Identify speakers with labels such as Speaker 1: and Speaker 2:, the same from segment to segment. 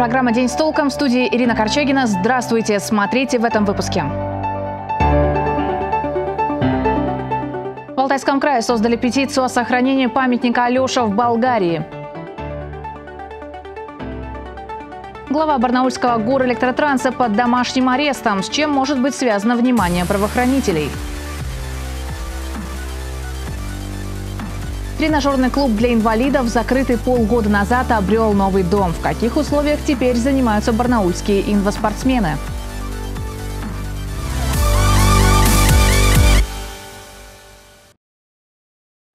Speaker 1: программа «День с толком» в студии Ирина Корчагина. Здравствуйте! Смотрите в этом выпуске. В Алтайском крае создали петицию о сохранении памятника Алеша в Болгарии. Глава Барнаульского горэлектротранса под домашним арестом. С чем может быть связано внимание правоохранителей? Тренажерный клуб для инвалидов, закрытый полгода назад, обрел новый дом. В каких условиях теперь занимаются барнаульские инваспортсмены?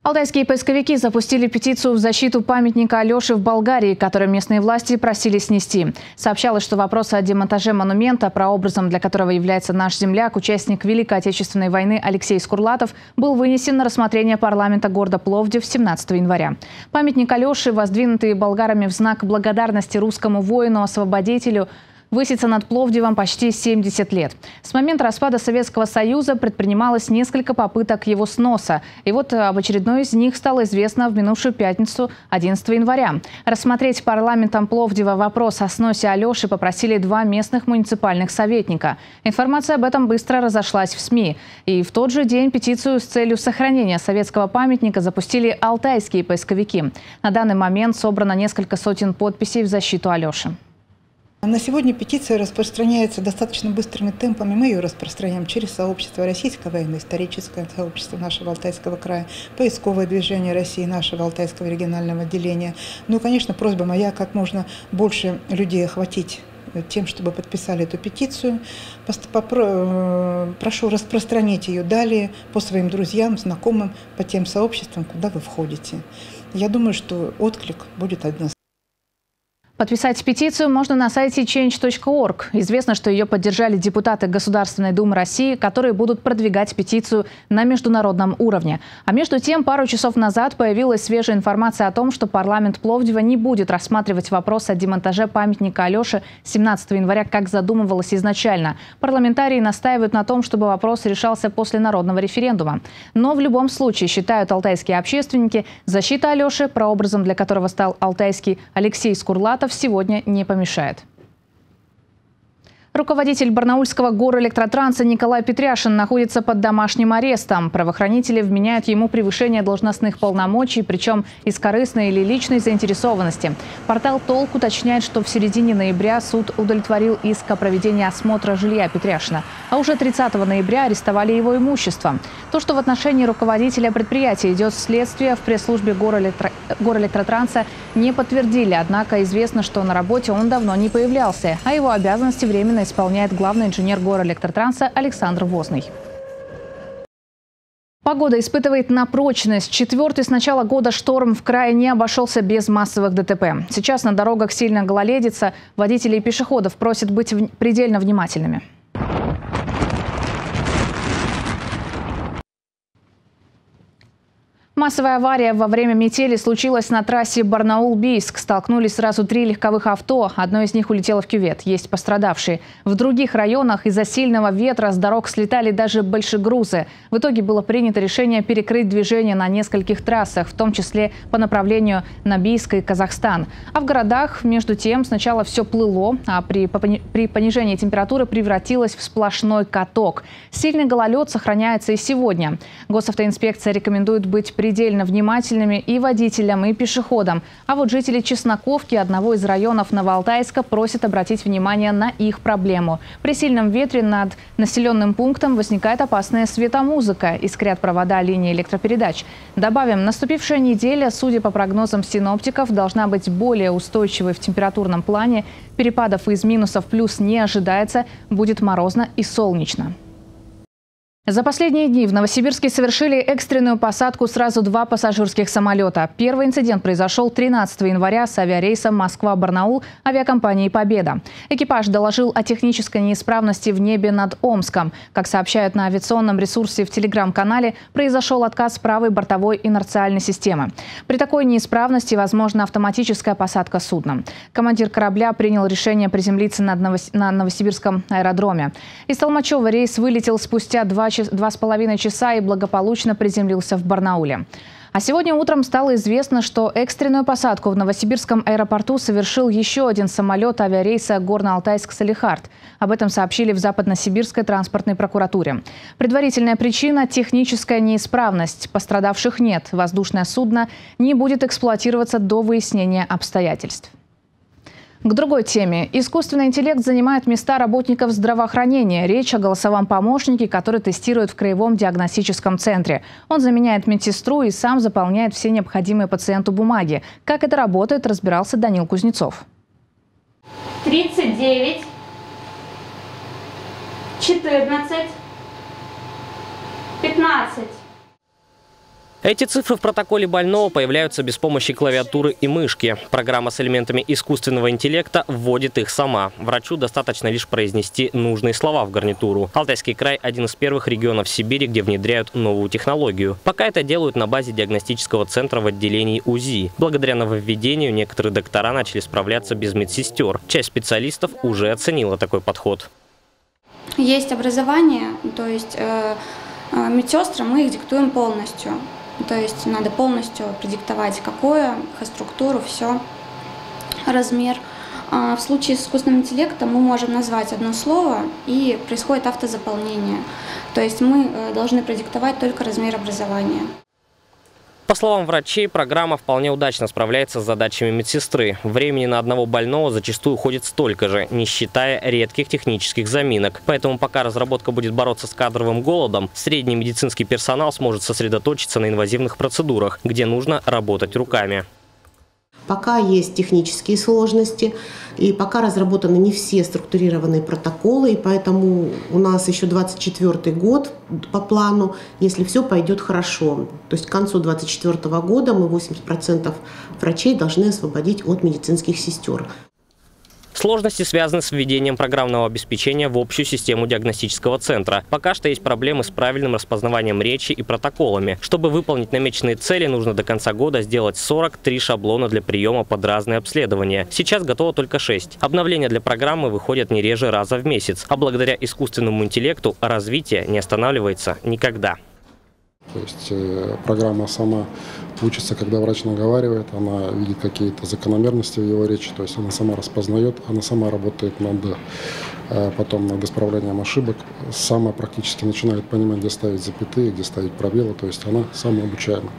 Speaker 1: Алтайские поисковики запустили петицию в защиту памятника Алеши в Болгарии, который местные власти просили снести. Сообщалось, что вопрос о демонтаже монумента, прообразом для которого является наш земляк, участник Великой Отечественной войны Алексей Скурлатов, был вынесен на рассмотрение парламента города Пловдив 17 января. Памятник Алеши, воздвинутый болгарами в знак благодарности русскому воину-освободителю, высится над Пловдивом почти 70 лет. С момента распада Советского Союза предпринималось несколько попыток его сноса. И вот об очередной из них стало известно в минувшую пятницу 11 января. Рассмотреть парламентом Пловдива вопрос о сносе Алеши попросили два местных муниципальных советника. Информация об этом быстро разошлась в СМИ. И в тот же день петицию с целью сохранения советского памятника запустили алтайские поисковики. На данный момент собрано несколько сотен подписей в защиту Алеши.
Speaker 2: На сегодня петиция распространяется достаточно быстрыми темпами. Мы ее распространяем через сообщество Российское военно-историческое сообщество нашего Алтайского края, поисковое движение России нашего Алтайского регионального отделения. Ну, конечно, просьба моя как можно больше людей охватить тем, чтобы подписали эту петицию. Э, прошу распространить ее далее по своим друзьям, знакомым, по тем сообществам, куда вы входите. Я думаю, что отклик будет однозначный.
Speaker 1: Подписать петицию можно на сайте change.org. Известно, что ее поддержали депутаты Государственной Думы России, которые будут продвигать петицию на международном уровне. А между тем, пару часов назад появилась свежая информация о том, что парламент Пловдива не будет рассматривать вопрос о демонтаже памятника Алёше 17 января, как задумывалось изначально. Парламентарии настаивают на том, чтобы вопрос решался после народного референдума. Но в любом случае, считают алтайские общественники, защита Алёши, прообразом для которого стал алтайский Алексей Скурлатов, сегодня не помешает. Руководитель Барнаульского горэлектротранса Николай Петряшин находится под домашним арестом. Правоохранители вменяют ему превышение должностных полномочий, причем из корыстной или личной заинтересованности. Портал «Толк» уточняет, что в середине ноября суд удовлетворил иск о проведении осмотра жилья Петряшина. А уже 30 ноября арестовали его имущество. То, что в отношении руководителя предприятия идет следствие, в пресс-службе горэлектро... горэлектротранса не подтвердили. Однако известно, что на работе он давно не появлялся, а его обязанности временно исполняет главный инженер горэлектротранса Александр Возный. Погода испытывает на прочность. Четвертый с начала года шторм в крае не обошелся без массовых ДТП. Сейчас на дорогах сильно гололедится. Водителей и пешеходов просят быть предельно внимательными. Массовая авария во время метели случилась на трассе Барнаул-Бийск. Столкнулись сразу три легковых авто. Одно из них улетело в кювет. Есть пострадавшие. В других районах из-за сильного ветра с дорог слетали даже большегрузы. В итоге было принято решение перекрыть движение на нескольких трассах, в том числе по направлению на Бийск и Казахстан. А в городах, между тем, сначала все плыло, а при, при понижении температуры превратилось в сплошной каток. Сильный гололед сохраняется и сегодня. Госавтоинспекция рекомендует быть предельно внимательными и водителям, и пешеходам. А вот жители Чесноковки, одного из районов Новоалтайска, просят обратить внимание на их проблему. При сильном ветре над населенным пунктом возникает опасная светомузыка, искрят провода линии электропередач. Добавим, наступившая неделя, судя по прогнозам синоптиков, должна быть более устойчивой в температурном плане. Перепадов из минусов плюс не ожидается, будет морозно и солнечно. За последние дни в Новосибирске совершили экстренную посадку сразу два пассажирских самолета. Первый инцидент произошел 13 января с авиарейсом Москва-Барнаул авиакомпании «Победа». Экипаж доложил о технической неисправности в небе над Омском. Как сообщают на авиационном ресурсе в телеграм-канале, произошел отказ правой бортовой инерциальной системы. При такой неисправности возможна автоматическая посадка судна. Командир корабля принял решение приземлиться на Новосибирском аэродроме. Из Толмачева рейс вылетел спустя два два с половиной часа и благополучно приземлился в Барнауле. А сегодня утром стало известно, что экстренную посадку в Новосибирском аэропорту совершил еще один самолет авиарейса Горно-Алтайск-Салихард. Об этом сообщили в Западносибирской транспортной прокуратуре. Предварительная причина – техническая неисправность. Пострадавших нет. Воздушное судно не будет эксплуатироваться до выяснения обстоятельств. К другой теме. Искусственный интеллект занимает места работников здравоохранения. Речь о голосовом помощнике, который тестируют в Краевом диагностическом центре. Он заменяет медсестру и сам заполняет все необходимые пациенту бумаги. Как это работает, разбирался Данил Кузнецов.
Speaker 3: 39, 14, 15.
Speaker 4: Эти цифры в протоколе больного появляются без помощи клавиатуры и мышки. Программа с элементами искусственного интеллекта вводит их сама. Врачу достаточно лишь произнести нужные слова в гарнитуру. Алтайский край – один из первых регионов Сибири, где внедряют новую технологию. Пока это делают на базе диагностического центра в отделении УЗИ. Благодаря нововведению некоторые доктора начали справляться без медсестер. Часть специалистов уже оценила такой подход.
Speaker 3: Есть образование, то есть э, э медсестры мы их диктуем полностью. То есть надо полностью продиктовать какое, структуру, все, размер. А в случае с искусственным интеллектом мы можем назвать одно слово и происходит автозаполнение. То есть мы э, должны продиктовать только размер образования.
Speaker 4: По словам врачей, программа вполне удачно справляется с задачами медсестры. Времени на одного больного зачастую уходит столько же, не считая редких технических заминок. Поэтому пока разработка будет бороться с кадровым голодом, средний медицинский персонал сможет сосредоточиться на инвазивных процедурах, где нужно работать руками.
Speaker 5: Пока есть технические сложности, и пока разработаны не все структурированные протоколы, и поэтому у нас еще 24 год по плану, если все пойдет хорошо. То есть к концу 24 года мы 80% врачей должны освободить от медицинских сестер.
Speaker 4: Сложности связаны с введением программного обеспечения в общую систему диагностического центра. Пока что есть проблемы с правильным распознаванием речи и протоколами. Чтобы выполнить намеченные цели, нужно до конца года сделать 43 шаблона для приема под разные обследования. Сейчас готово только 6. Обновления для программы выходят не реже раза в месяц. А благодаря искусственному интеллекту развитие не останавливается никогда.
Speaker 6: То есть э, программа сама учится, когда врач наговаривает, она видит какие-то закономерности в его речи, то есть она сама распознает, она сама работает над э, потом над исправлением ошибок, сама практически начинает понимать, где ставить запятые, где ставить пробелы, то есть она самообучаема.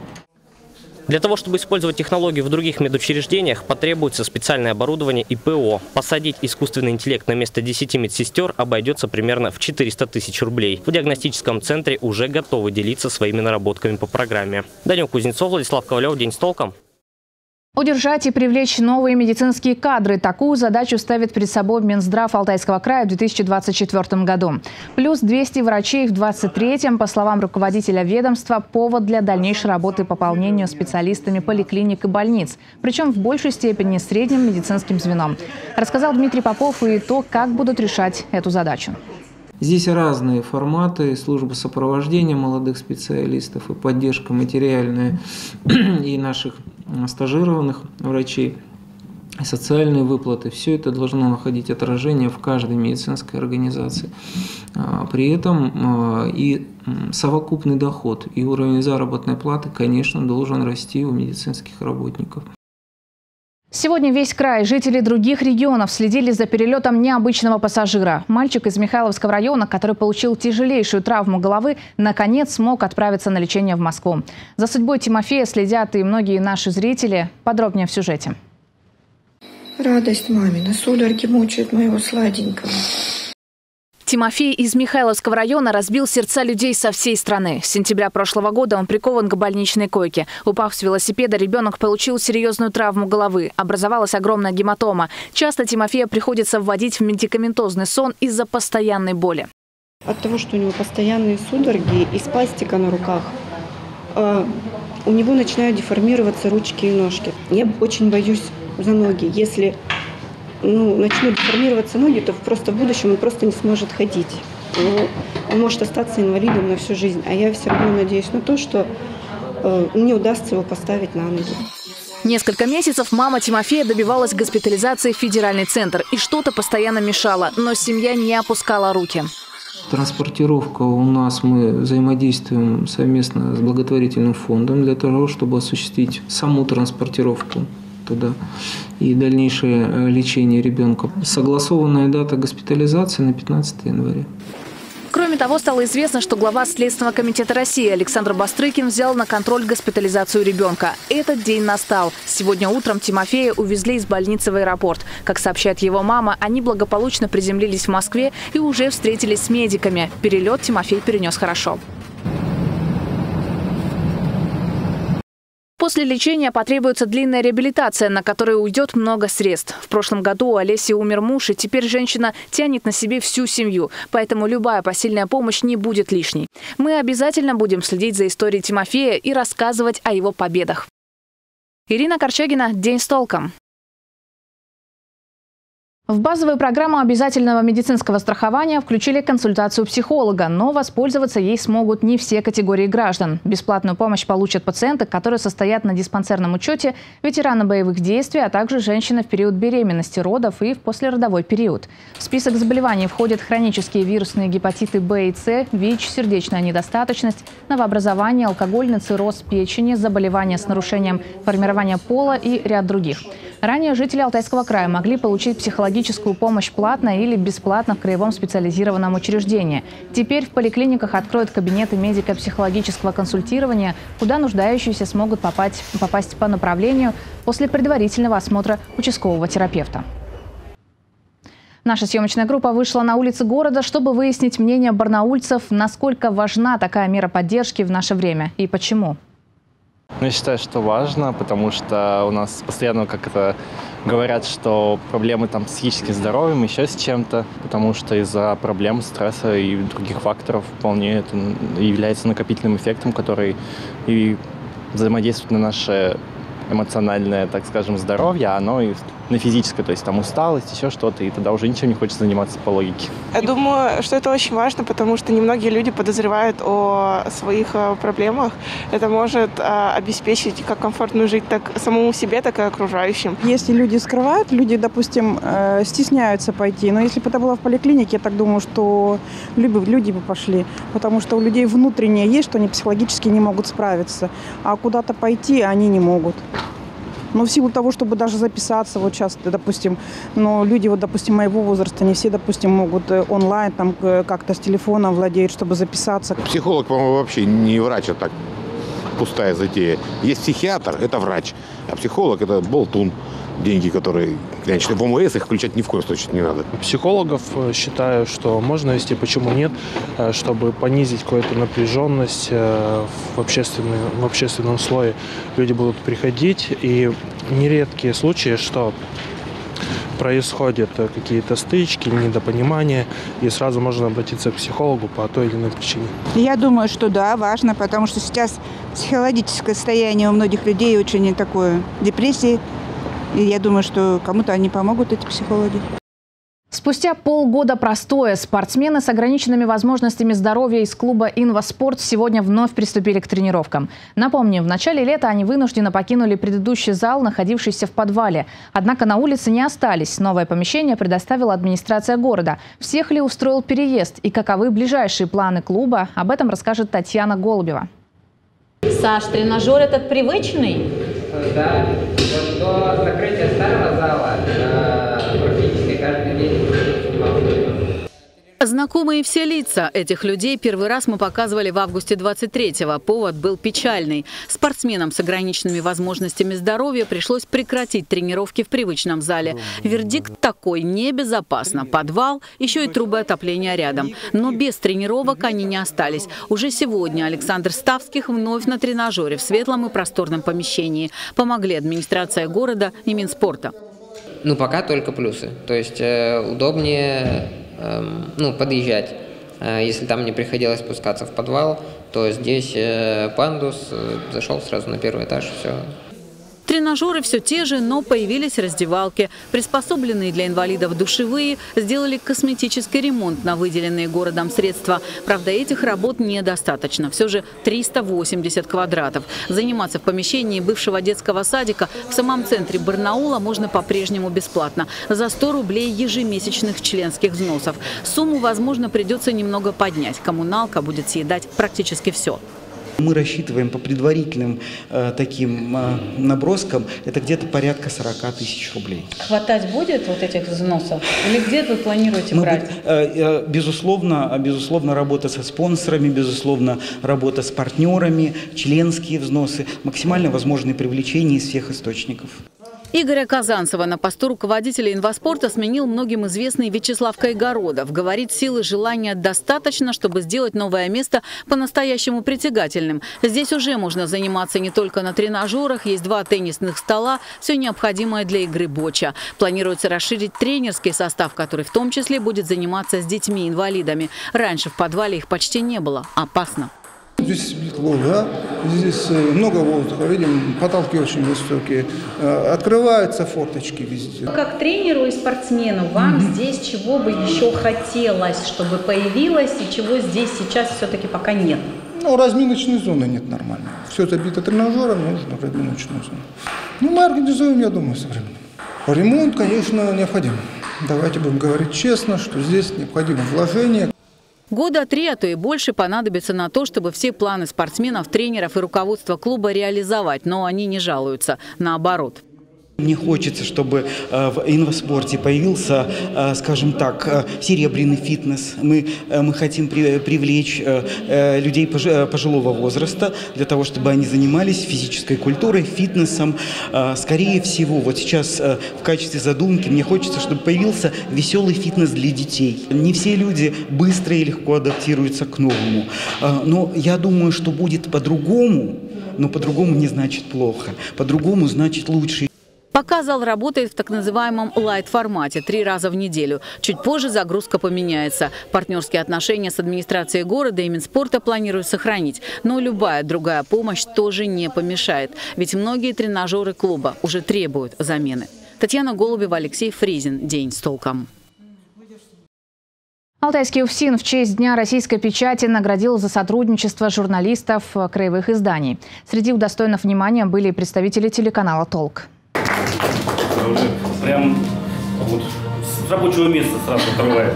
Speaker 4: Для того, чтобы использовать технологию в других медучреждениях, потребуется специальное оборудование и ПО. Посадить искусственный интеллект на место 10 медсестер обойдется примерно в 400 тысяч рублей. В диагностическом центре уже готовы делиться своими наработками по программе. Данил Кузнецов, Владислав Ковалев. День с толком.
Speaker 1: Удержать и привлечь новые медицинские кадры. Такую задачу ставит перед собой Минздрав Алтайского края в 2024 году. Плюс 200 врачей в 2023, по словам руководителя ведомства, повод для дальнейшей работы пополнению специалистами поликлиник и больниц. Причем в большей степени средним медицинским звеном. Рассказал Дмитрий Попов и то, как будут решать эту задачу.
Speaker 7: Здесь разные форматы, служба сопровождения молодых специалистов и поддержка материальная и наших стажированных врачей, социальные выплаты. Все это должно находить отражение в каждой медицинской организации. А, при этом а, и совокупный доход, и уровень заработной платы, конечно, должен расти у медицинских работников.
Speaker 1: Сегодня весь край, жители других регионов следили за перелетом необычного пассажира. Мальчик из Михайловского района, который получил тяжелейшую травму головы, наконец смог отправиться на лечение в Москву. За судьбой Тимофея следят и многие наши зрители. Подробнее в сюжете.
Speaker 8: Радость мамина, судороги мучают моего сладенького.
Speaker 1: Тимофей из Михайловского района разбил сердца людей со всей страны. С сентября прошлого года он прикован к больничной койке. Упав с велосипеда, ребенок получил серьезную травму головы. Образовалась огромная гематома. Часто Тимофея приходится вводить в медикаментозный сон из-за постоянной боли.
Speaker 8: От того, что у него постоянные судороги и спастика на руках, а, у него начинают деформироваться ручки и ножки. Я очень боюсь за ноги. Если ну, начнут деформироваться ноги, то просто в будущем он просто не сможет ходить. Ну, он может остаться инвалидом на всю жизнь. А я все равно надеюсь на то, что э, мне удастся его поставить на ноги.
Speaker 1: Несколько месяцев мама Тимофея добивалась госпитализации в федеральный центр. И что-то постоянно мешало, но семья не опускала руки.
Speaker 7: Транспортировка у нас, мы взаимодействуем совместно с благотворительным фондом для того, чтобы осуществить саму транспортировку туда и дальнейшее э, лечение ребенка. Согласованная дата госпитализации на 15 января.
Speaker 1: Кроме того, стало известно, что глава Следственного комитета России Александр Бастрыкин взял на контроль госпитализацию ребенка. Этот день настал. Сегодня утром Тимофея увезли из больницы в аэропорт. Как сообщает его мама, они благополучно приземлились в Москве и уже встретились с медиками. Перелет Тимофей перенес хорошо. После лечения потребуется длинная реабилитация, на которую уйдет много средств. В прошлом году у Олеси умер муж, и теперь женщина тянет на себе всю семью. Поэтому любая посильная помощь не будет лишней. Мы обязательно будем следить за историей Тимофея и рассказывать о его победах. Ирина Корчагина. День с толком. В базовую программу обязательного медицинского страхования включили консультацию психолога, но воспользоваться ей смогут не все категории граждан. Бесплатную помощь получат пациенты, которые состоят на диспансерном учете, ветераны боевых действий, а также женщины в период беременности, родов и в послеродовой период. В список заболеваний входят хронические вирусные гепатиты Б и С, ВИЧ, сердечная недостаточность, новообразование, алкогольный цирроз печени, заболевания с нарушением формирования пола и ряд других. Ранее жители Алтайского края могли получить психологическую помощь платно или бесплатно в краевом специализированном учреждении. Теперь в поликлиниках откроют кабинеты медико-психологического консультирования, куда нуждающиеся смогут попасть, попасть по направлению после предварительного осмотра участкового терапевта. Наша съемочная группа вышла на улицы города, чтобы выяснить мнение барнаульцев, насколько важна такая мера поддержки в наше время и почему.
Speaker 9: Ну, я считаю, что важно, потому что у нас постоянно как это говорят, что проблемы там с психическим здоровьем, еще с чем-то, потому что из-за проблем, стресса и других факторов вполне это является накопительным эффектом, который и взаимодействует на наше эмоциональное, так скажем, здоровье, а оно и на физическое, то есть там усталость, еще что-то, и тогда уже ничем не хочется заниматься по логике.
Speaker 10: Я думаю, что это очень важно, потому что немногие люди подозревают о своих э, проблемах. Это может э, обеспечить как комфортную жизнь так самому себе, так и окружающим.
Speaker 11: Если люди скрывают, люди, допустим, э, стесняются пойти, но если бы это было в поликлинике, я так думаю, что люди бы пошли, потому что у людей внутреннее есть, что они психологически не могут справиться, а куда-то пойти они не могут. Но в силу того, чтобы даже записаться, вот сейчас, допустим, но люди, вот, допустим, моего возраста, не все, допустим, могут э, онлайн там как-то с телефона владеют, чтобы записаться.
Speaker 12: Психолог, по-моему, вообще не врач, а так пустая затея. Есть психиатр, это врач, а психолог – это болтун деньги, которые конечно, в ОМС их включать ни в коем случае не надо.
Speaker 13: Психологов э, считаю, что можно вести, почему нет, э, чтобы понизить какую-то напряженность э, в, общественном, в общественном слое. Люди будут приходить, и нередкие случаи, что происходят какие-то стычки, недопонимания, и сразу можно обратиться к психологу по той или иной причине.
Speaker 14: Я думаю, что да, важно, потому что сейчас психологическое состояние у многих людей очень такое депрессии, и я думаю, что кому-то они помогут, эти психологи.
Speaker 1: Спустя полгода простоя спортсмены с ограниченными возможностями здоровья из клуба «Инваспорт» сегодня вновь приступили к тренировкам. Напомним, в начале лета они вынужденно покинули предыдущий зал, находившийся в подвале. Однако на улице не остались. Новое помещение предоставила администрация города. Всех ли устроил переезд и каковы ближайшие планы клуба, об этом расскажет Татьяна Голубева.
Speaker 15: Саш, тренажер этот привычный?
Speaker 16: Да, до закрытия старого зала э, практически каждый день
Speaker 15: Знакомые все лица этих людей первый раз мы показывали в августе 23-го. Повод был печальный. Спортсменам с ограниченными возможностями здоровья пришлось прекратить тренировки в привычном зале. Вердикт такой – небезопасно. Подвал, еще и трубы отопления рядом. Но без тренировок они не остались. Уже сегодня Александр Ставских вновь на тренажере в светлом и просторном помещении. Помогли администрация города и Минспорта.
Speaker 16: Ну, пока только плюсы. То есть э, удобнее ну, подъезжать. Э, если там не приходилось спускаться в подвал, то здесь э, пандус, э, зашел сразу на первый этаж, все,
Speaker 15: Тренажеры все те же, но появились раздевалки. Приспособленные для инвалидов душевые сделали косметический ремонт на выделенные городом средства. Правда, этих работ недостаточно. Все же 380 квадратов. Заниматься в помещении бывшего детского садика в самом центре Барнаула можно по-прежнему бесплатно. За 100 рублей ежемесячных членских взносов. Сумму, возможно, придется немного поднять. Коммуналка будет съедать практически все.
Speaker 17: Мы рассчитываем по предварительным э, таким э, наброскам, это где-то порядка 40 тысяч рублей.
Speaker 15: Хватать будет вот этих взносов? Или где вы планируете
Speaker 17: Мы,
Speaker 15: брать?
Speaker 17: э, э, безусловно, безусловно, работа со спонсорами, безусловно, работа с партнерами, членские взносы, максимально возможное привлечение из всех источников.
Speaker 15: Игоря Казанцева на посту руководителя инваспорта сменил многим известный Вячеслав Кайгородов. Говорит, силы желания достаточно, чтобы сделать новое место по-настоящему притягательным. Здесь уже можно заниматься не только на тренажерах, есть два теннисных стола, все необходимое для игры боча. Планируется расширить тренерский состав, который в том числе будет заниматься с детьми-инвалидами. Раньше в подвале их почти не было. Опасно.
Speaker 18: Здесь да? Здесь э, много воздуха, видим, потолки очень высокие, э, открываются форточки везде.
Speaker 15: Как тренеру и спортсмену, вам mm-hmm. здесь чего бы еще хотелось, чтобы появилось, и чего здесь сейчас все-таки пока нет?
Speaker 18: Ну, разминочной зоны нет нормально. Все забито тренажером, нужно разминочную зону. Ну, мы организуем, я думаю, современно. Ремонт, конечно, необходим. Давайте будем говорить честно, что здесь необходимо вложение.
Speaker 15: Года три, а то и больше понадобится на то, чтобы все планы спортсменов, тренеров и руководства клуба реализовать, но они не жалуются. Наоборот.
Speaker 17: Мне хочется, чтобы э, в инваспорте появился, э, скажем так, э, серебряный фитнес. Мы, мы хотим привлечь людей пожилого возраста для того, чтобы они занимались физической культурой, фитнесом. Скорее всего, вот сейчас в качестве задумки мне хочется, чтобы появился веселый фитнес для детей. Не все люди быстро и легко адаптируются к новому. Но я думаю, что будет по-другому, но по-другому не значит плохо. По-другому значит лучше.
Speaker 15: Пока зал работает в так называемом лайт-формате три раза в неделю. Чуть позже загрузка поменяется. Партнерские отношения с администрацией города и Минспорта планируют сохранить. Но любая другая помощь тоже не помешает. Ведь многие тренажеры клуба уже требуют замены. Татьяна Голубева, Алексей Фризин. День с толком.
Speaker 1: Алтайский УФСИН в честь Дня российской печати наградил за сотрудничество журналистов краевых изданий. Среди удостоенных внимания были представители телеканала «Толк».
Speaker 19: Уже прям вот с рабочего места сразу отрывает.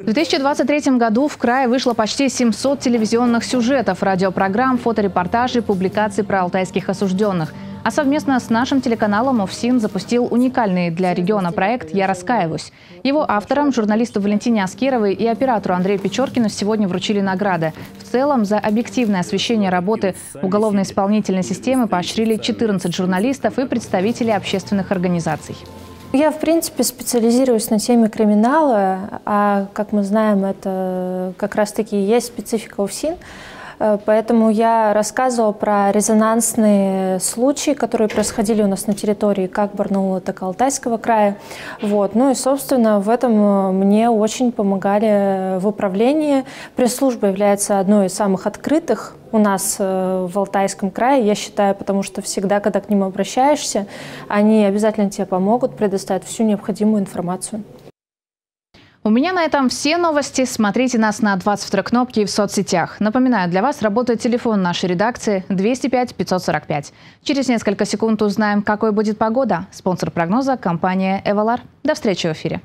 Speaker 1: В 2023 году в крае вышло почти 700 телевизионных сюжетов, радиопрограмм, фоторепортажей, публикаций про алтайских осужденных – а совместно с нашим телеканалом ОФСИН запустил уникальный для региона проект «Я раскаиваюсь». Его авторам, журналисту Валентине Аскеровой и оператору Андрею Печоркину сегодня вручили награды. В целом за объективное освещение работы уголовно-исполнительной системы поощрили 14 журналистов и представителей общественных организаций.
Speaker 20: Я, в принципе, специализируюсь на теме криминала, а, как мы знаем, это как раз-таки есть специфика УФСИН. Э, поэтому я рассказывала про резонансные случаи, которые происходили у нас на территории как Барнаула, так и Алтайского края. Вот. Ну и, собственно, в этом э, мне очень помогали в управлении. Пресс-служба является одной из самых открытых у нас э, в Алтайском крае, я считаю, потому что всегда, когда к ним обращаешься, они обязательно тебе помогут, предоставят всю необходимую информацию.
Speaker 1: У меня на этом все новости. Смотрите нас на 22 кнопки в соцсетях. Напоминаю, для вас работает телефон нашей редакции 205 545. Через несколько секунд узнаем, какой будет погода. Спонсор прогноза – компания «Эвалар». До встречи в эфире.